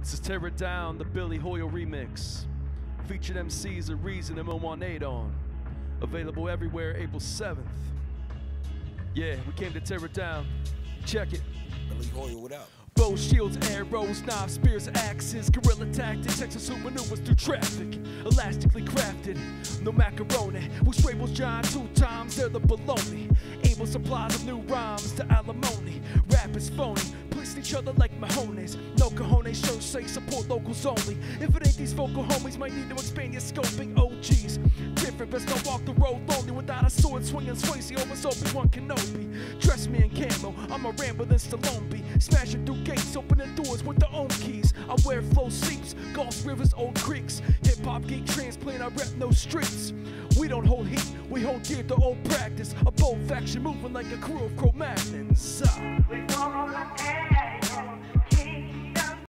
This is Tear It Down, the Billy Hoyle remix. Featured MCs of Reason and Momonade on. Available everywhere April 7th. Yeah, we came to tear it down. Check it. Billy Hoyle, what up? Bows, shields, arrows, knives, spears, axes, guerrilla tactics, execute maneuvers through traffic, elastically crafted. No macaroni, we Strable's giant two times, they're the baloney. Able supplies of new rhymes to alimony. Rap is phony, policed each other like Mahones. No cojones, say support locals only. If it ain't these vocal homies, might need to expand your scoping. OGs, different, best don't walk the road lonely without a sword swinging Swayze over Obi-Wan Kenobi. Dress me in camo, I'm a rambling Stallone be smashing through gates, opening doors with their own keys. I wear flow seeps, Gulf rivers, old creeks. Hip hop geek transplant, I rep no streets. We don't hold heat, we hold dear to old practice. A bold faction moving like a crew of Cro-Magnons. The uh,